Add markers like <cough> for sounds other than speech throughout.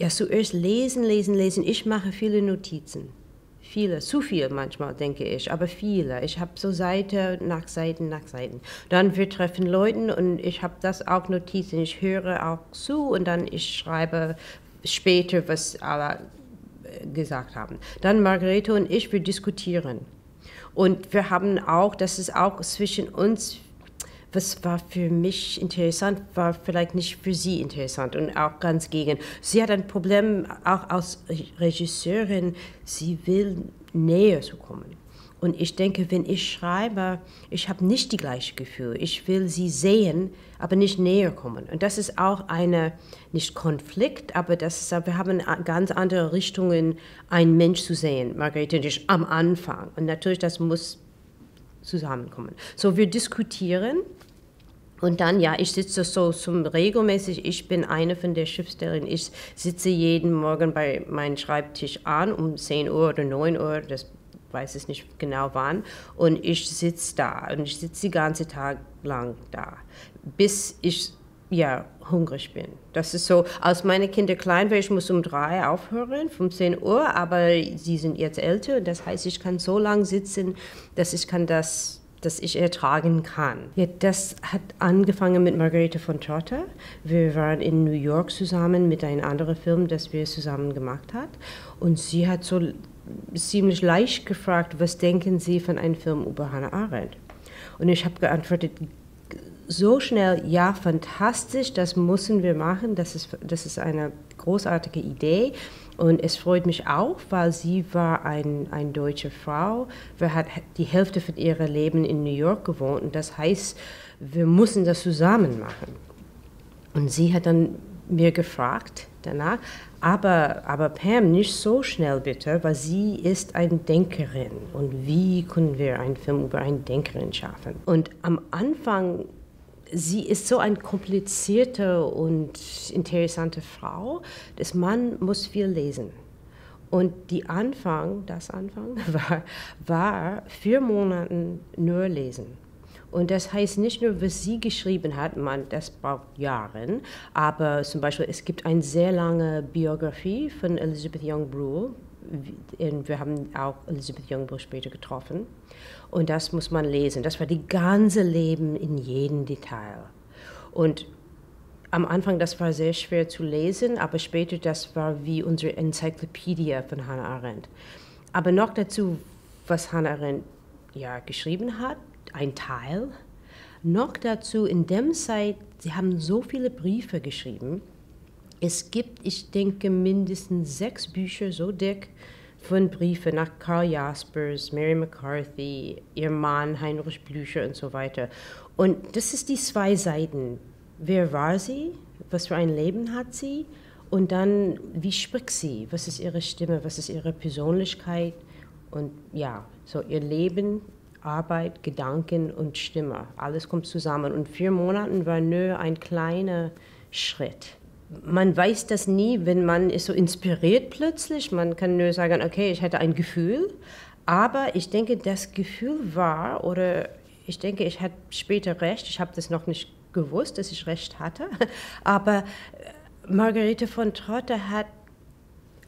Ja, zuerst lesen, lesen, lesen. Ich mache viele Notizen. Viele, zu viel manchmal, denke ich, aber viele. Ich habe so Seite nach Seiten nach Seiten. Dann wir treffen Leute und ich habe das auch Notizen. Ich höre auch zu und dann ich schreibe später, was alle äh, gesagt haben. Dann Margarete und ich, wir diskutieren. Und wir haben auch, das ist auch zwischen uns was war für mich interessant, war vielleicht nicht für sie interessant und auch ganz gegen. Sie hat ein Problem, auch als Regisseurin, sie will näher zu kommen. Und ich denke, wenn ich schreibe, ich habe nicht die gleiche Gefühl. Ich will sie sehen, aber nicht näher kommen. Und das ist auch eine, nicht Konflikt, aber das ist, wir haben ganz andere Richtungen, einen Mensch zu sehen, Margarete und ich, am Anfang. Und natürlich, das muss zusammenkommen. So, wir diskutieren und dann, ja, ich sitze so zum regelmäßig, ich bin eine von der Schriftstellerin, ich sitze jeden Morgen bei meinem Schreibtisch an um 10 Uhr oder 9 Uhr, das weiß ich nicht genau wann, und ich sitze da und ich sitze den ganzen Tag lang da, bis ich ja, hungrig bin. Das ist so, als meine Kinder klein waren, ich muss um drei aufhören, 15 Uhr, aber sie sind jetzt älter, das heißt, ich kann so lange sitzen, dass ich kann das das ich ertragen kann. Ja, das hat angefangen mit Margarete von Trotter. Wir waren in New York zusammen mit einem anderen Film, das wir zusammen gemacht haben. Und sie hat so ziemlich leicht gefragt, was denken Sie von einem Film über Hannah Arendt? Und ich habe geantwortet, so schnell, ja, fantastisch, das müssen wir machen, das ist, das ist eine großartige Idee. Und es freut mich auch, weil sie war ein, eine deutsche Frau. Wir hat die Hälfte von ihrem Leben in New York gewohnt. Und das heißt, wir müssen das zusammen machen. Und sie hat dann mir gefragt danach, aber, aber Pam, nicht so schnell bitte, weil sie ist eine Denkerin. Und wie können wir einen Film über eine Denkerin schaffen? Und am Anfang sie ist so eine komplizierte und interessante Frau, dass man muss viel lesen. Und die Anfang, das Anfang <laughs> war, war vier Monate nur lesen. Und das heißt nicht nur, was sie geschrieben hat, man, das braucht Jahre, aber zum Beispiel, es gibt eine sehr lange Biografie von Elizabeth Young Brule. Wir haben auch Elizabeth Young Brule später getroffen. Und das muss man lesen. Das war die ganze Leben in jedem Detail. Und am Anfang, das war sehr schwer zu lesen, aber später, das war wie unsere Enzyklopädie von Hannah Arendt. Aber noch dazu, was Hannah Arendt ja, geschrieben hat, ein Teil. Noch dazu, in dem Zeit, sie haben so viele Briefe geschrieben. Es gibt, ich denke, mindestens sechs Bücher so dick, von Briefen nach Karl Jaspers, Mary McCarthy, ihr Mann Heinrich Blücher und so weiter. Und das ist die zwei Seiten. Wer war sie? Was für ein Leben hat sie? Und dann, wie spricht sie? Was ist ihre Stimme? Was ist ihre Persönlichkeit? Und ja, so ihr Leben, Arbeit, Gedanken und Stimme. Alles kommt zusammen. Und vier Monate war nur ein kleiner Schritt man weiß das nie, wenn man ist so inspiriert plötzlich. Man kann nur sagen, okay, ich hatte ein Gefühl, aber ich denke, das Gefühl war, oder ich denke, ich hatte später recht, ich habe das noch nicht gewusst, dass ich recht hatte, <laughs> aber äh, Margarete von Trotter hat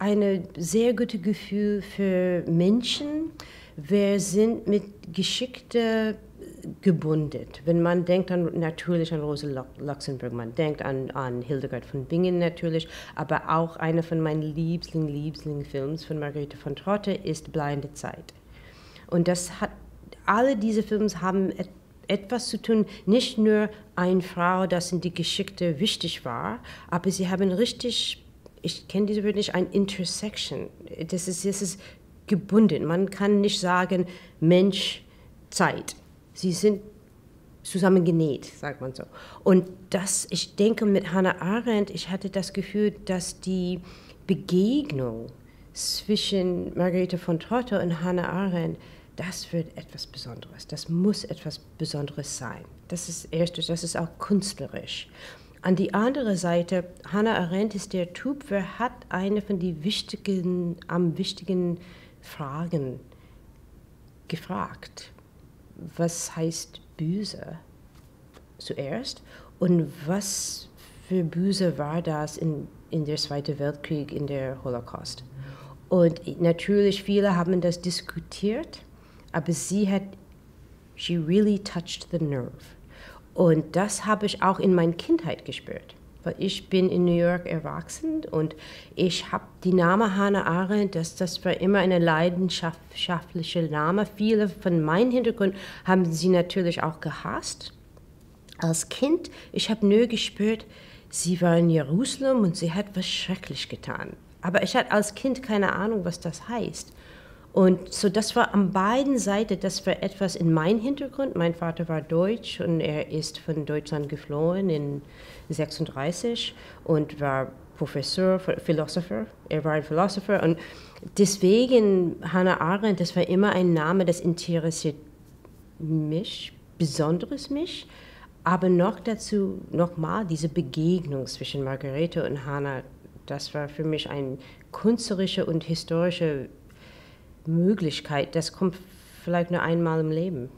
ein sehr gutes Gefühl für Menschen. Wir sind mit geschickter gebunden. Wenn man denkt an, natürlich an Rosa Luxemburg, man denkt an, an Hildegard von Bingen natürlich, aber auch einer von meinen Liebling, Lieblingsfilms von Margarete von Trotte ist Blinde Zeit. Und das hat, alle diese Filme haben et, etwas zu tun, nicht nur eine Frau, das in die Geschichte wichtig war, aber sie haben richtig, ich kenne diese Wort nicht, ein Intersection. Das ist, das ist gebunden. Man kann nicht sagen Mensch, Zeit Sie sind zusammengenäht, sagt man so. Und das, ich denke, mit Hannah Arendt, ich hatte das Gefühl, dass die Begegnung zwischen Margarete von Trotter und Hannah Arendt, das wird etwas Besonderes. Das muss etwas Besonderes sein. Das ist erstes, das ist auch künstlerisch. An die andere Seite, Hannah Arendt ist der Typ, wer hat eine von den wichtigen, am wichtigen Fragen gefragt was heißt böse zuerst und was für böse war das in, in der Zweiten Weltkrieg, in der Holocaust. Und natürlich viele haben das diskutiert, aber sie hat, she really touched the nerve. Und das habe ich auch in meiner Kindheit gespürt. Weil ich bin in New York erwachsen und ich habe die Name Hannah Arendt, das, das war immer eine leidenschaftliche Name. Viele von meinem Hintergrund haben sie natürlich auch gehasst. Als Kind, ich habe nur gespürt, sie war in Jerusalem und sie hat was schrecklich getan. Aber ich hatte als Kind keine Ahnung, was das heißt. Und so das war an beiden Seiten, das war etwas in meinem Hintergrund. Mein Vater war Deutsch und er ist von Deutschland geflohen in 36 und war Professor, Philosopher. Er war ein Philosopher und deswegen Hannah Arendt, das war immer ein Name, das interessiert mich, besonderes mich. Aber noch dazu, nochmal, diese Begegnung zwischen Margarete und Hannah, das war für mich eine künstlerische und historische Möglichkeit. Das kommt vielleicht nur einmal im Leben.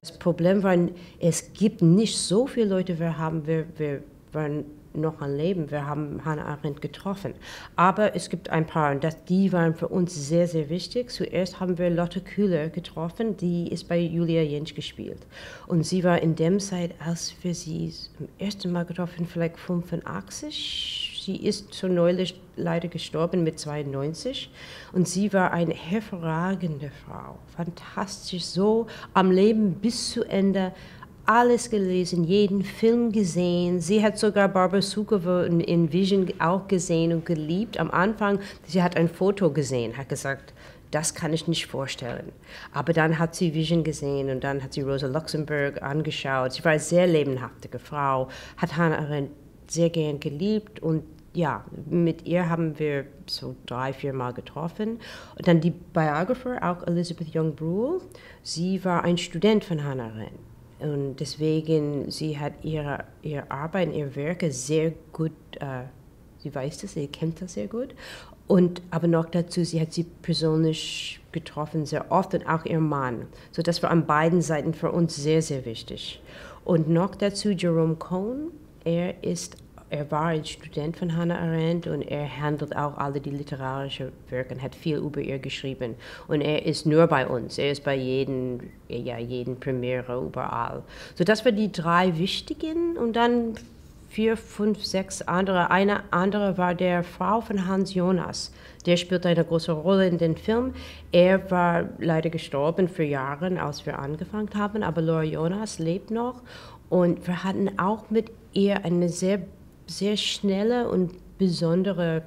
Das Problem war, es gibt nicht so viele Leute, wir haben, wir, wir waren noch am Leben. Wir haben Hannah Arendt getroffen. Aber es gibt ein paar, und das, die waren für uns sehr, sehr wichtig. Zuerst haben wir Lotte Kühler getroffen, die ist bei Julia Jentsch gespielt. Und sie war in dem Zeit, als wir sie zum ersten Mal getroffen, vielleicht 85. Sie ist so neulich leider gestorben mit 92. Und sie war eine hervorragende Frau. Fantastisch, so am Leben bis zu Ende alles gelesen, jeden Film gesehen. Sie hat sogar Barbara Sukovo in, Vision auch gesehen und geliebt. Am Anfang, sie hat ein Foto gesehen, hat gesagt, das kann ich nicht vorstellen. Aber dann hat sie Vision gesehen und dann hat sie Rosa Luxemburg angeschaut. Sie war eine sehr lebenhafte Frau, hat Hannah Arendt sehr gern geliebt und ja, mit ihr haben wir so drei, vier Mal getroffen. Und dann die Biographer, auch Elizabeth Young-Bruhl, sie war ein Student von Hannah Arendt. Und deswegen, sie hat ihre, ihre Arbeit, ihre Werke sehr gut, äh, sie weiß das, sie kennt das sehr gut. Und aber noch dazu, sie hat sie persönlich getroffen, sehr oft und auch ihr Mann. So das war an beiden Seiten für uns sehr, sehr wichtig. Und noch dazu Jerome Cohn, er ist er war ein Student von Hannah Arendt und er handelt auch alle die literarischen Werke und hat viel über ihr geschrieben. Und er ist nur bei uns, er ist bei jedem, ja, jeden Premiere, überall. So, das waren die drei wichtigen und dann vier, fünf, sechs andere. Eine andere war der Frau von Hans Jonas. Der spielt eine große Rolle in dem Film. Er war leider gestorben für Jahre, als wir angefangen haben, aber Laura Jonas lebt noch. Und wir hatten auch mit ihr eine sehr sehr schnelle und besondere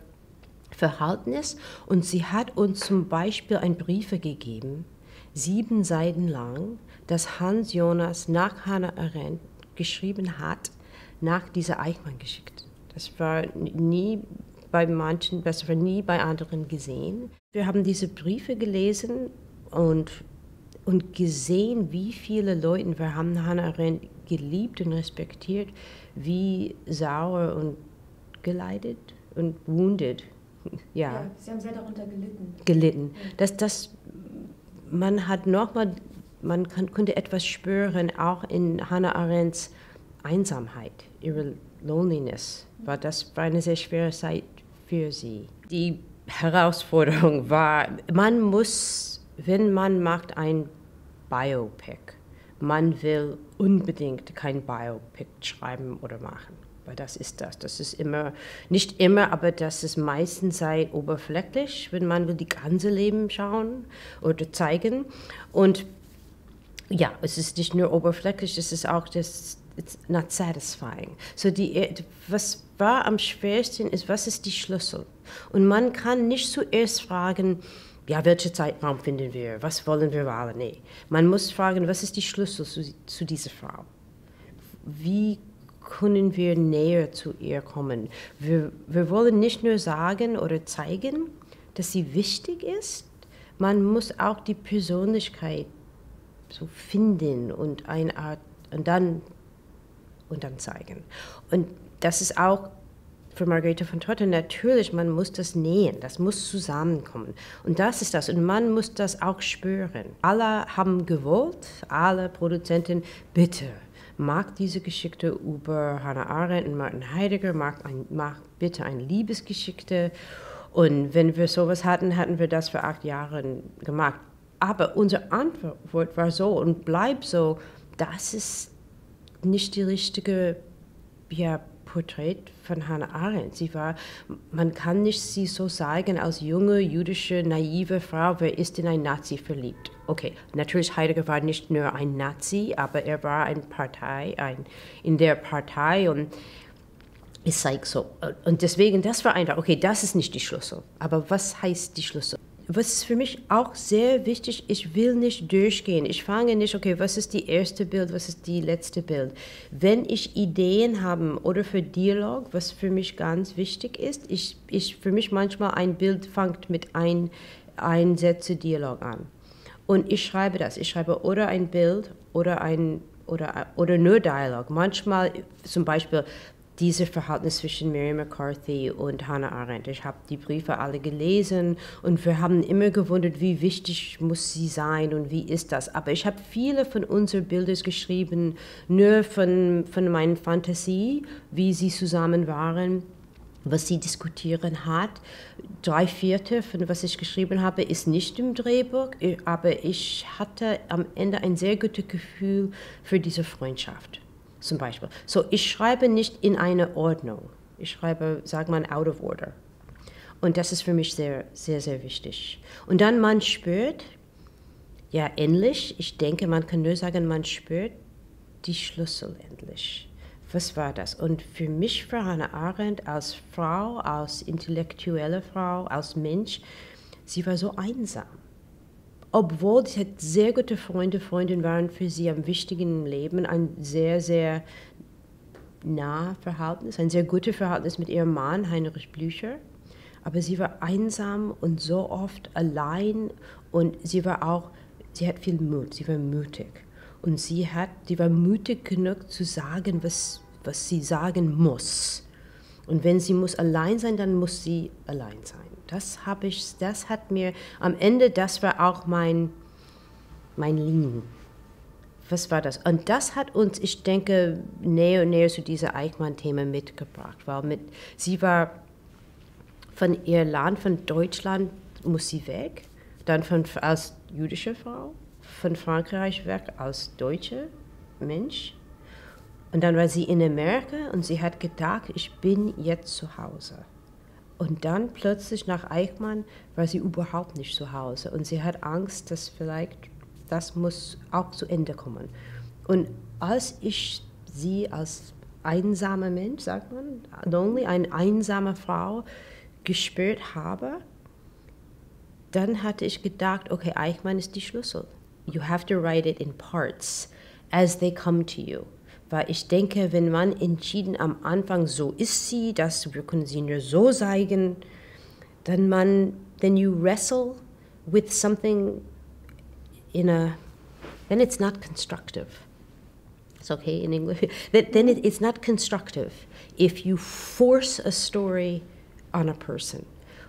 Verhältnis. Und sie hat uns zum Beispiel ein Briefe gegeben, sieben Seiten lang, das Hans Jonas nach Hannah Arendt geschrieben hat, nach dieser Eichmann geschickt. Das war nie bei manchen, das war nie bei anderen gesehen. Wir haben diese Briefe gelesen und, und gesehen, wie viele Leute, wir haben Hannah Arendt geliebt und respektiert, wie sauer und geleitet und wounded. <laughs> Ja. ja Sie haben sehr darunter gelitten. Gelitten. Ja. Das, das, man hat nochmal, man kann, konnte etwas spüren, auch in Hannah Arendts Einsamkeit, ihre Loneliness. War das war eine sehr schwere Zeit für sie. Die Herausforderung war, man muss, wenn man macht ein Biopic, man will unbedingt kein Biopic schreiben oder machen. Weil das ist das. Das ist immer, nicht immer, aber das ist meistens sei oberflächlich, wenn man will die ganze Leben schauen oder zeigen. Und ja, es ist nicht nur oberflächlich, es ist auch das it's not satisfying. So die, was war am schwersten ist, was ist die Schlüssel? Und man kann nicht zuerst fragen, ja, welchen Zeitraum finden wir? Was wollen wir wählen? Nee. Man muss fragen, was ist die Schlüssel zu, zu dieser Frau? Wie können wir näher zu ihr kommen? Wir, wir wollen nicht nur sagen oder zeigen, dass sie wichtig ist, man muss auch die Persönlichkeit so finden und eine Art und dann und dann zeigen. Und das ist auch für Margarete von Trotte natürlich, man muss das nähen, das muss zusammenkommen. Und das ist das. Und man muss das auch spüren. Alle haben gewollt, alle Produzenten, bitte, mag diese Geschichte über Hannah Arendt und Martin Heidegger, mag, ein, mag bitte eine Liebesgeschichte. Und wenn wir sowas hatten, hatten wir das für acht Jahre gemacht. Aber unsere Antwort war so und bleibt so, das ist nicht die richtige ja, Porträt von Hannah Arendt. Sie war, man kann nicht sie so sagen, als junge, jüdische, naive Frau, wer ist in ein Nazi verliebt? Okay, natürlich Heidegger war nicht nur ein Nazi, aber er war ein Partei, ein, in der Partei und es sei so. Und deswegen, das war einfach, okay, das ist nicht die Schlüssel. Aber was heißt die Schlüssel? Was für mich auch sehr wichtig, ich will nicht durchgehen. Ich fange nicht, okay, was ist die erste Bild, was ist die letzte Bild. Wenn ich Ideen habe oder für Dialog, was für mich ganz wichtig ist, ich, ich für mich manchmal ein Bild fängt mit ein, ein Sätze Dialog an. Und ich schreibe das. Ich schreibe oder ein Bild oder ein oder, oder nur Dialog. Manchmal zum Beispiel, dieses Verhältnis zwischen Mary McCarthy und Hannah Arendt. Ich habe die Briefe alle gelesen und wir haben immer gewundert, wie wichtig muss sie sein und wie ist das. Aber ich habe viele von unseren Bildern geschrieben, nur von, von meiner Fantasie, wie sie zusammen waren was sie diskutieren hat. Drei Viertel von was ich geschrieben habe, ist nicht im Drehbuch, aber ich hatte am Ende ein sehr gutes Gefühl für diese Freundschaft zum Beispiel. So, ich schreibe nicht in eine Ordnung. Ich schreibe, sag mal, out of order. Und das ist für mich sehr, sehr, sehr wichtig. Und dann man spürt, ja, endlich, ich denke, man kann nur sagen, man spürt die Schlüssel endlich. Was war das? Und für mich, für Hannah Arendt, als Frau, als intellektuelle Frau, als Mensch, sie war so einsam obwohl sie sehr gute Freunde, Freundinnen waren für sie am wichtigen Leben, ein sehr, sehr nah Verhältnis, ein sehr gutes Verhältnis mit ihrem Mann, Heinrich Blücher. Aber sie war einsam und so oft allein und sie war auch, sie hat viel Mut, sie war mutig. Und sie, hat, sie war mutig genug zu sagen, was, was sie sagen muss. Und wenn sie muss allein sein, dann muss sie allein sein. Das habe ich, das hat mir am Ende, das war auch mein, mein Lieben. Was war das? Und das hat uns, ich denke, näher und näher zu diesem Eichmann-Thema mitgebracht, weil mit, sie war von Irland, von Deutschland muss sie weg, dann von, als jüdische Frau, von Frankreich weg als deutsche Mensch und dann war sie in Amerika und sie hat gedacht, ich bin jetzt zu Hause. Und dann plötzlich nach Eichmann war sie überhaupt nicht zu Hause und sie hat Angst, dass vielleicht das muss auch zu Ende kommen. Und als ich sie als einsame Mensch, sagt man, lonely, eine einsame Frau gespürt habe, dann hatte ich gedacht, okay, Eichmann ist die Schlüssel. You have to write it in parts as they come to you. Weil ich denke, wenn man entschieden am Anfang, so ist sie, das wir können sie nur so zeigen, dann man, then you wrestle with something in a, then it's not constructive. It's okay in English. Then it's not constructive if you force a story on a person.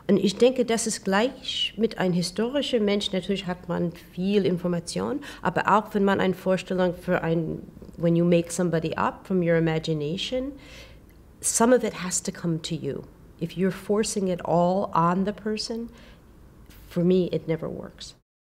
Und ich denke, das ist gleich mit einem historischen Mensch. Natürlich hat man viel Information, aber auch wenn man eine Vorstellung für ein when you make somebody up from your imagination, some of it has to come to you. If you're forcing it all on the person, for me, it never works.